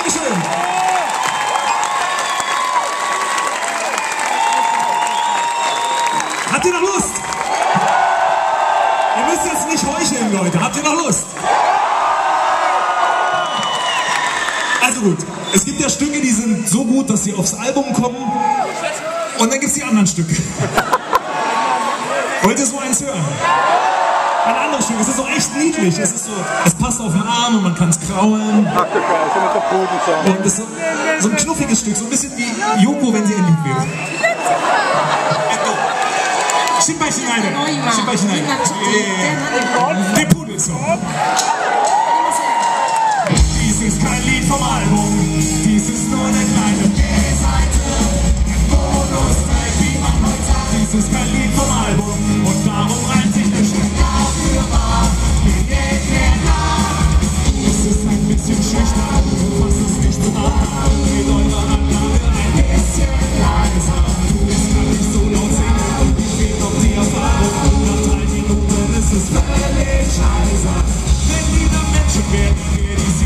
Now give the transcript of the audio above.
Dankeschön. Habt ihr noch Lust? Ihr müsst jetzt nicht heucheln, Leute. Habt ihr noch Lust? Also gut, es gibt ja Stücke, die sind so gut, dass sie aufs Album kommen. Und dann gibt es die anderen Stücke. Wollt ihr so eins hören? Ein anderes Stück, es ist so echt niedlich. Es, ist so, es passt auf den Arm und man kann es kraulen. Und es ist so, so ein knuffiges Stück, so ein bisschen wie Joko, wenn sie in Lied wäre. Schiebbein hinein. Schiebbein hinein. Yeah. Der Pudelsong. Let me not mention it. It is